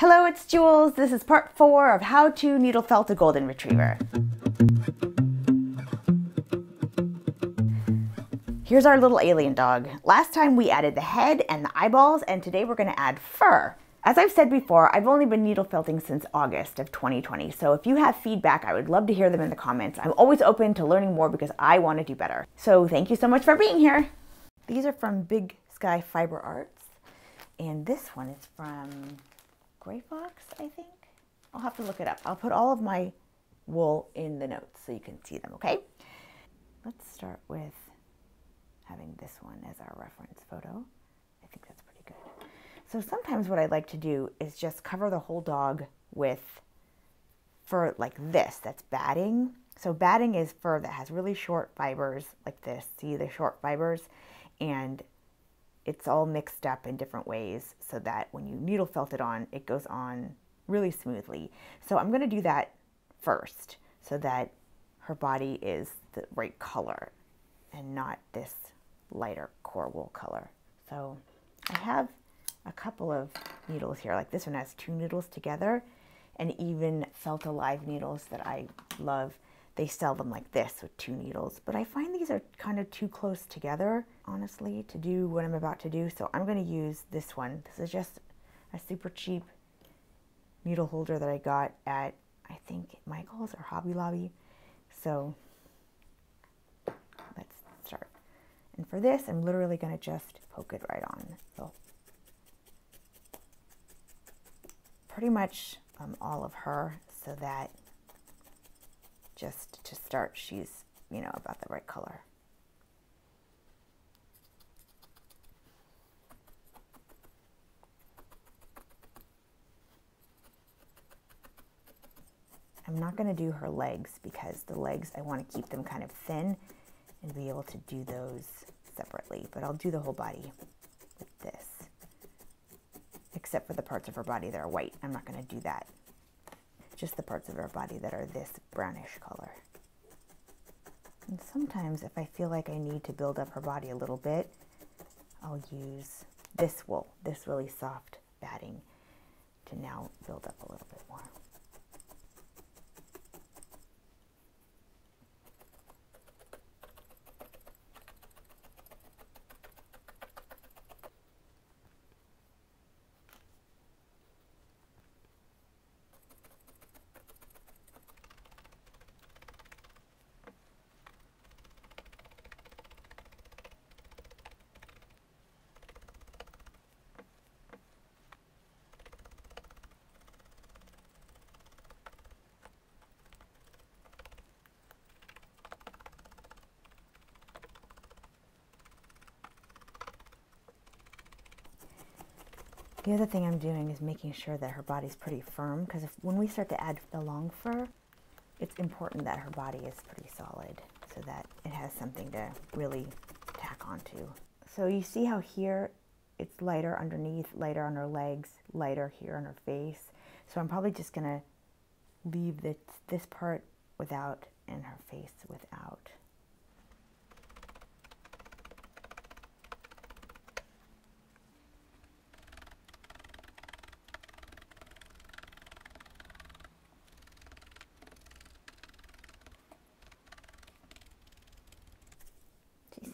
Hello, it's Jules. This is part four of how to needle felt a golden retriever. Here's our little alien dog. Last time we added the head and the eyeballs, and today we're gonna add fur. As I've said before, I've only been needle felting since August of 2020, so if you have feedback, I would love to hear them in the comments. I'm always open to learning more because I want to do better. So thank you so much for being here. These are from Big Sky Fiber Arts, and this one is from Grey Fox, I think. I'll have to look it up. I'll put all of my wool in the notes so you can see them, okay? Let's start with having this one as our reference photo. I think that's pretty good. So sometimes what I like to do is just cover the whole dog with fur like this, that's batting. So batting is fur that has really short fibers like this. See the short fibers? And it's all mixed up in different ways so that when you needle felt it on, it goes on really smoothly. So I'm going to do that first so that her body is the right color and not this lighter core wool color. So I have a couple of needles here. Like this one has two needles together and even Felt Alive needles that I love. They sell them like this with two needles, but I find these are kind of too close together, honestly, to do what I'm about to do. So I'm going to use this one. This is just a super cheap needle holder that I got at, I think, Michael's or Hobby Lobby. So let's start. And for this, I'm literally going to just poke it right on. So pretty much um, all of her so that just to start, she's, you know, about the right color. I'm not going to do her legs because the legs, I want to keep them kind of thin and be able to do those separately. But I'll do the whole body with this except for the parts of her body that are white. I'm not going to do that. Just the parts of her body that are this brownish color. And sometimes if I feel like I need to build up her body a little bit, I'll use this wool, this really soft batting to now build up a little bit more. The other thing I'm doing is making sure that her body's pretty firm because when we start to add the long fur, it's important that her body is pretty solid so that it has something to really tack onto. So you see how here it's lighter underneath, lighter on her legs, lighter here on her face. So I'm probably just gonna leave this, this part without and her face without.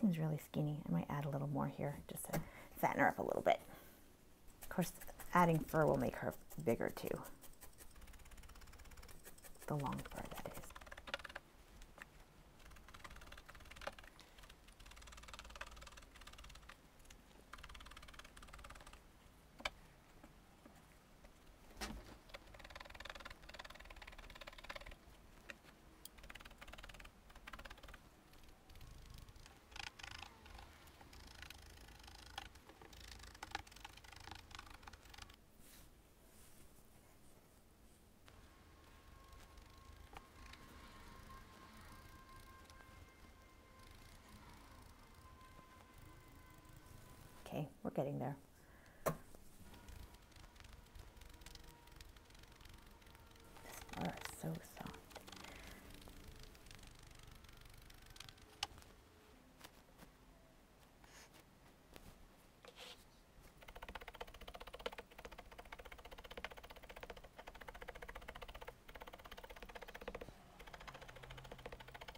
Seems really skinny. I might add a little more here just to fatten her up a little bit. Of course, adding fur will make her bigger too. The long fur, getting there. This is so soft.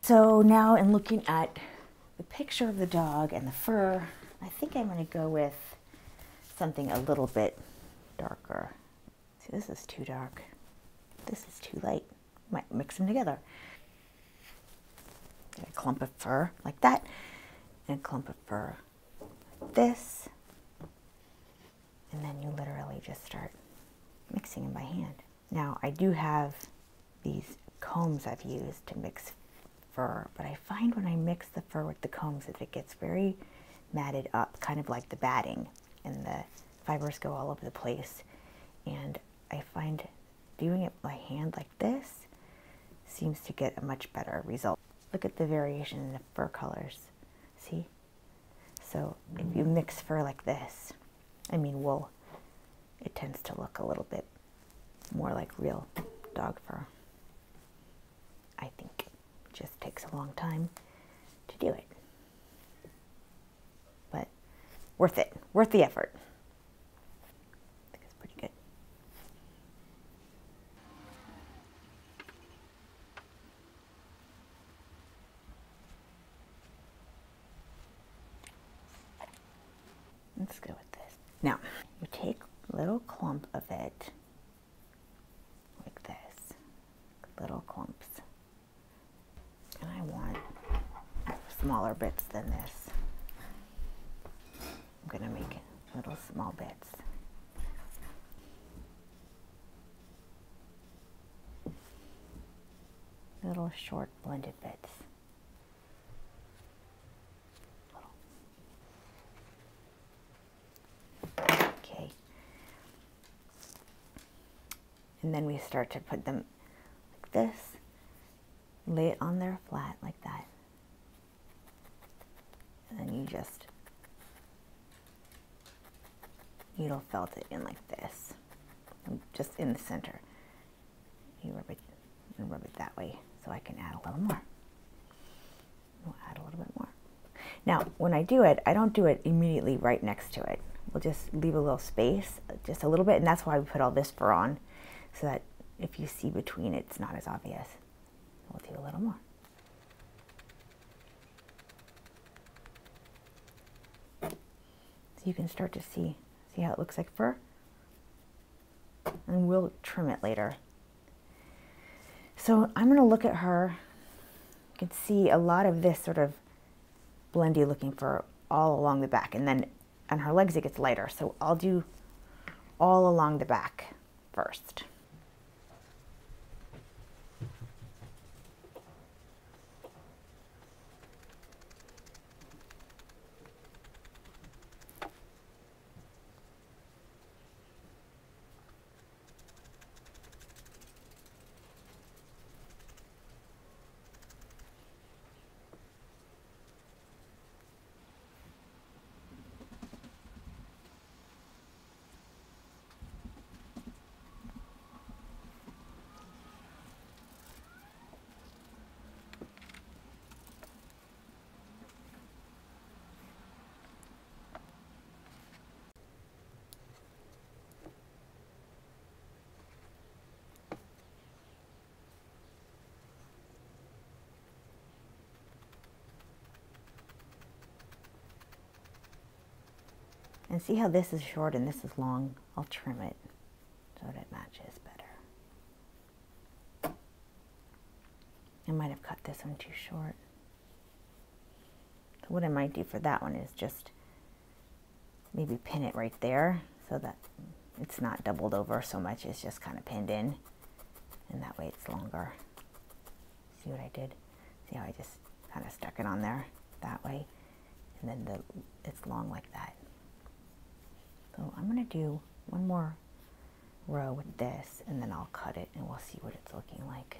So now in looking at the picture of the dog and the fur, I think I'm going to go with something a little bit darker. See, this is too dark. This is too light. Might mix them together. Get a clump of fur like that, and a clump of fur like this. And then you literally just start mixing them by hand. Now, I do have these combs I've used to mix fur, but I find when I mix the fur with the combs that it gets very matted up, kind of like the batting, and the fibers go all over the place. And I find doing it by hand like this seems to get a much better result. Look at the variation in the fur colors. See? So if you mix fur like this, I mean wool, it tends to look a little bit more like real dog fur. I think it just takes a long time to do it. But worth it, worth the effort. I think it's pretty good. Let's go with this. Now, you take a little clump of it, like this, little clumps. And I want smaller bits than this. I'm going to make little small bits. Little short blended bits. Okay. And then we start to put them like this, lay it on there flat like that. And then you just needle felt it in like this, just in the center. You rub it and rub it that way so I can add a little more. We'll add a little bit more. Now, when I do it, I don't do it immediately right next to it. We'll just leave a little space, just a little bit, and that's why we put all this fur on, so that if you see between, it's not as obvious. We'll do a little more. So you can start to see, see how it looks like fur? And we'll trim it later. So I'm going to look at her. You can see a lot of this sort of blendy looking fur all along the back. And then on her legs it gets lighter. So I'll do all along the back first. And see how this is short and this is long? I'll trim it so that it matches better. I might have cut this one too short. So what I might do for that one is just maybe pin it right there so that it's not doubled over so much, it's just kind of pinned in. And that way it's longer. See what I did? See how I just kind of stuck it on there that way? And then the, it's long like that. So I'm going to do one more row with this and then I'll cut it and we'll see what it's looking like.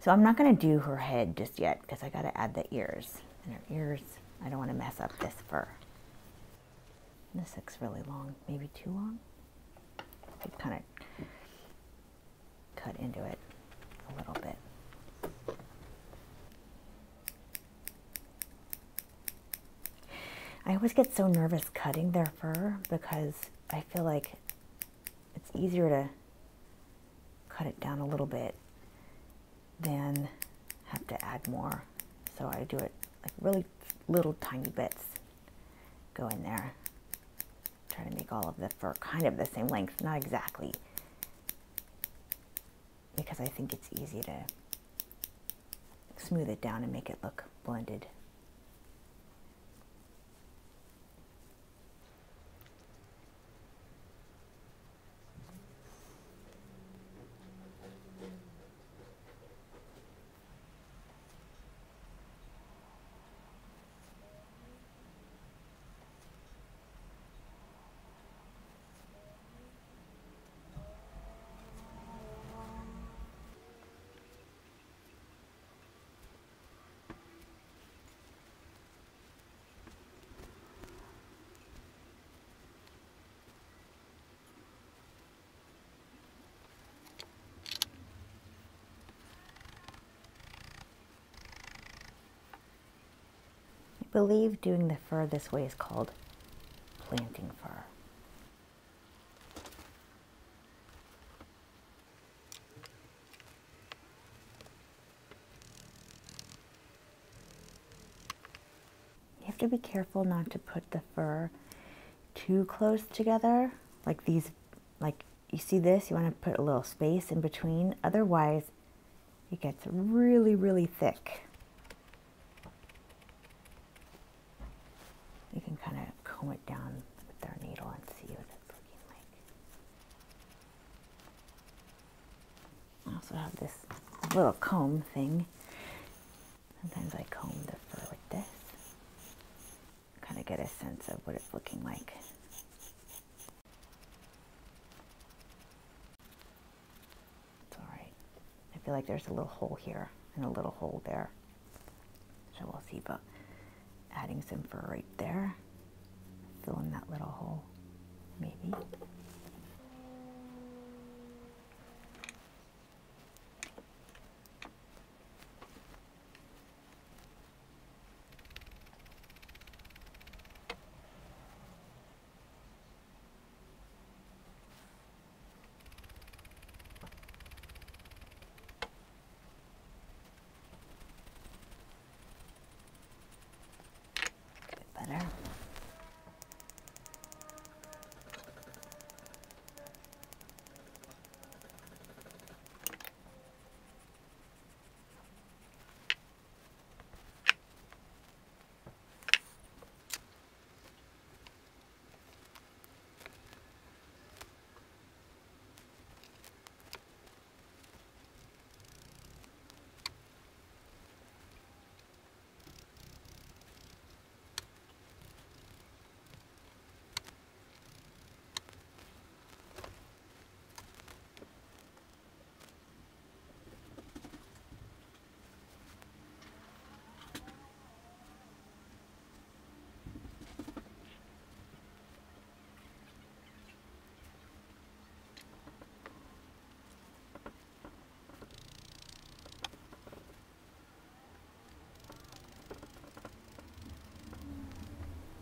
So I'm not going to do her head just yet because I got to add the ears. And her ears, I don't want to mess up this fur. This looks really long, maybe too long. It kind of cut into it a little bit. I always get so nervous cutting their fur because I feel like it's easier to cut it down a little bit than have to add more. So I do it like really little tiny bits go in there. Try to make all of the fur kind of the same length, not exactly, because I think it's easy to smooth it down and make it look blended. Believe doing the fur this way is called planting fur. You have to be careful not to put the fur too close together, like these, like you see this, you want to put a little space in between, otherwise it gets really, really thick. you can kind of comb it down with our needle and see what it's looking like. I also have this little comb thing. Sometimes I comb the fur with this. Kind of get a sense of what it's looking like. It's alright. I feel like there's a little hole here and a little hole there. So we'll see, but adding some fur right there. Fill in that little hole, maybe. better.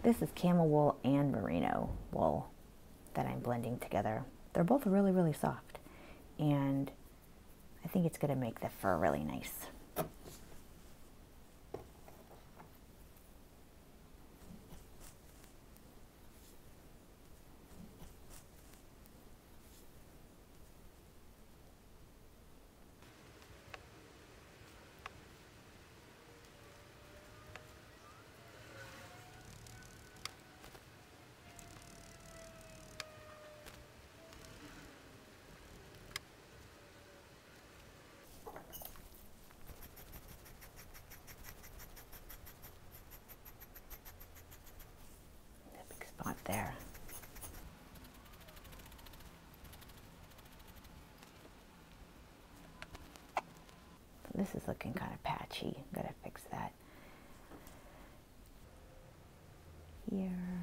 This is camel wool and merino wool that I'm blending together. They're both really, really soft. And I think it's going to make the fur really nice. there. This is looking kind of patchy. Gotta fix that. Here.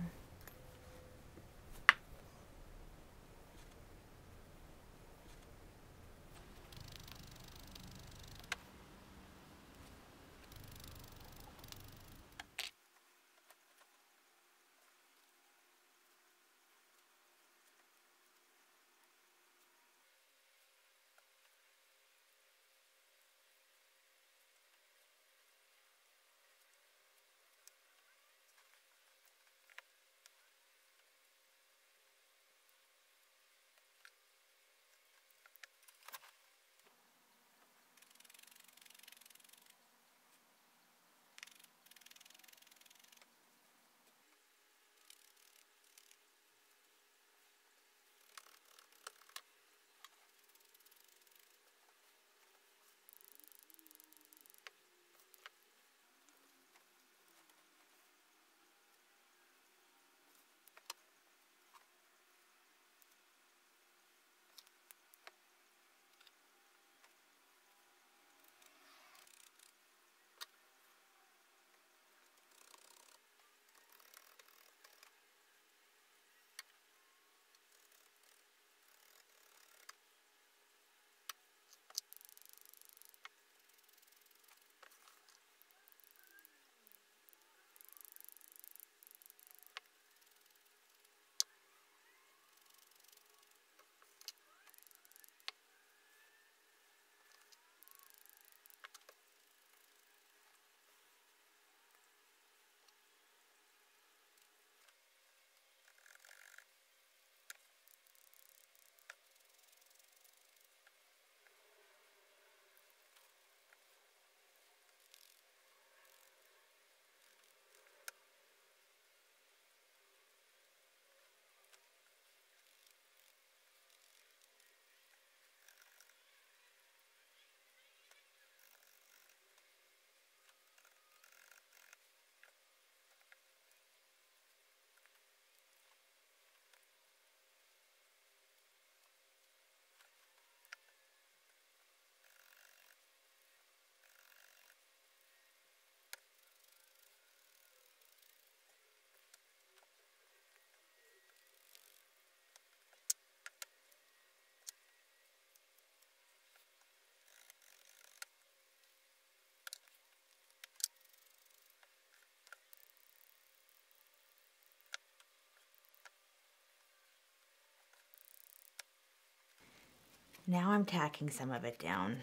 Now I'm tacking some of it down.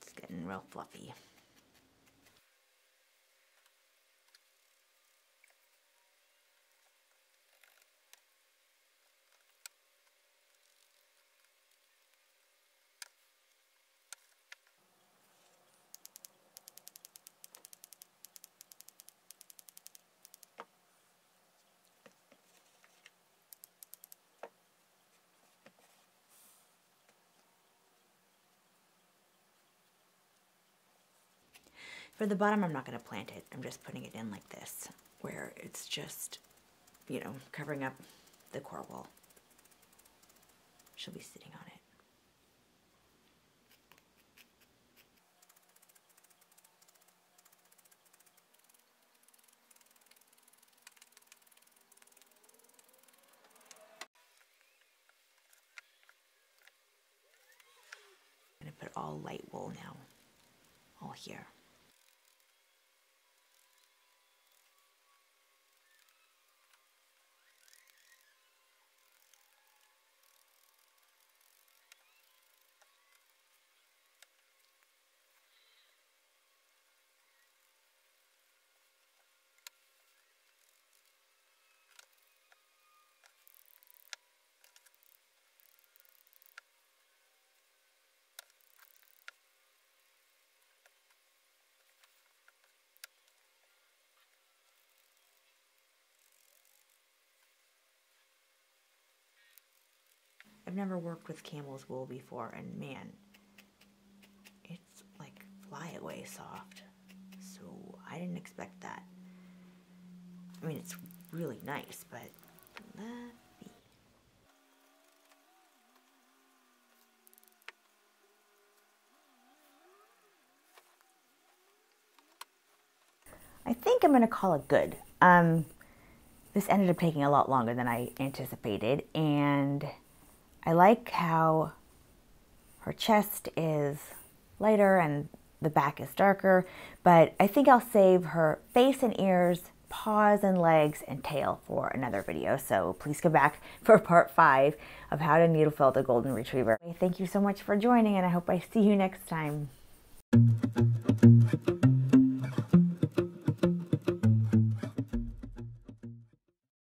It's getting real fluffy. For the bottom, I'm not going to plant it. I'm just putting it in like this, where it's just, you know, covering up the core wool. She'll be sitting on it. I'm going to put all light wool now, all here. I've never worked with camel's wool before, and man, it's like flyaway soft. So I didn't expect that. I mean, it's really nice, but me. I think I'm to call it good. Um, this ended up taking a lot longer than I anticipated, and I like how her chest is lighter and the back is darker, but I think I'll save her face and ears, paws and legs, and tail for another video. So please come back for part five of how to needle felt a golden retriever. Thank you so much for joining and I hope I see you next time.